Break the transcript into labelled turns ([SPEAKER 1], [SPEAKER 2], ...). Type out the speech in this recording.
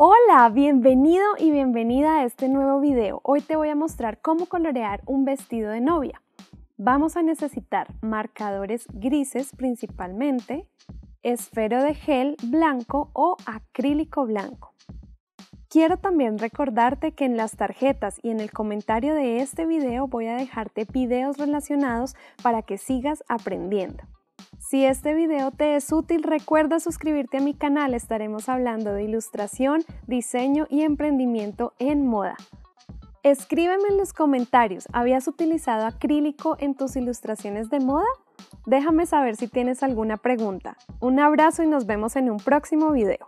[SPEAKER 1] Hola, bienvenido y bienvenida a este nuevo video. Hoy te voy a mostrar cómo colorear un vestido de novia. Vamos a necesitar marcadores grises principalmente, esfero de gel blanco o acrílico blanco. Quiero también recordarte que en las tarjetas y en el comentario de este video voy a dejarte videos relacionados para que sigas aprendiendo. Si este video te es útil, recuerda suscribirte a mi canal. Estaremos hablando de ilustración, diseño y emprendimiento en moda. Escríbeme en los comentarios, ¿habías utilizado acrílico en tus ilustraciones de moda? Déjame saber si tienes alguna pregunta. Un abrazo y nos vemos en un próximo video.